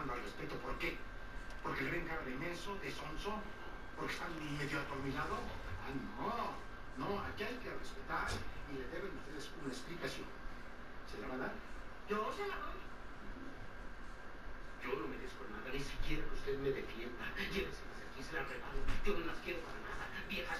faltando al respeto. ¿Por qué? ¿Porque le ven cara de inmenso, de sonso? ¿Porque están medio atornillado? Ah, no. No, aquí hay que respetar y le deben ustedes una explicación. ¿Se la van a dar? Yo se la doy. Yo no merezco nada, ni siquiera que usted me defienda. Lléveselas pues, aquí, se las regalo. Yo no las quiero para nada. Vieja